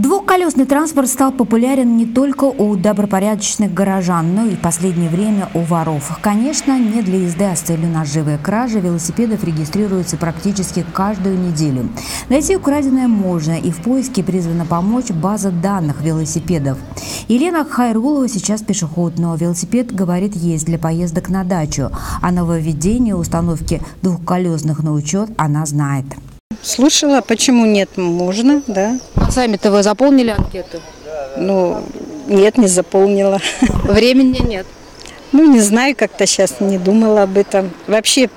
Двухколесный транспорт стал популярен не только у добропорядочных горожан, но и в последнее время у воров. Конечно, не для езды, а с целью наживы. Кражи велосипедов регистрируются практически каждую неделю. Найти украденное можно, и в поиске призвана помочь база данных велосипедов. Елена Хайрулова сейчас пешеход, но велосипед, говорит, есть для поездок на дачу. А нововведение установки двухколесных на учет она знает. Слушала, почему нет, можно, да. Сами-то вы заполнили анкету? Ну, нет, не заполнила. Времени нет. Ну, не знаю, как-то сейчас не думала об этом. Вообще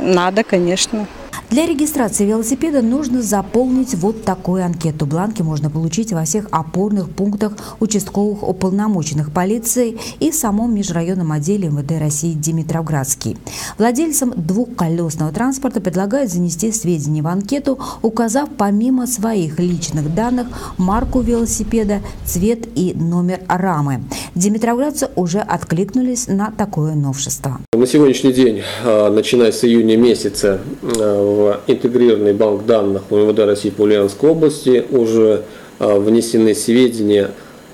надо, конечно. Для регистрации велосипеда нужно заполнить вот такую анкету. Бланки можно получить во всех опорных пунктах участковых уполномоченных полиции и в самом межрайонном отделе МВД России Димитровградский. Владельцам двухколесного транспорта предлагают занести сведения в анкету, указав помимо своих личных данных марку велосипеда, цвет и номер рамы. Димитровградцы уже откликнулись на такое новшество. На сегодняшний день, а, начиная с июня месяца, а, в интегрированный банк данных МВД России по Ульяновской области уже а, внесены сведения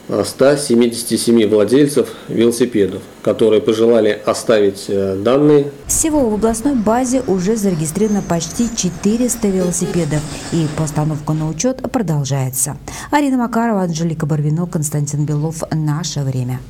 177 владельцев велосипедов, которые пожелали оставить э, данные. Всего в областной базе уже зарегистрировано почти 400 велосипедов, и постановка на учет продолжается. Арина Макарова, Анжелика Барвино, Константин Белов. Наше время.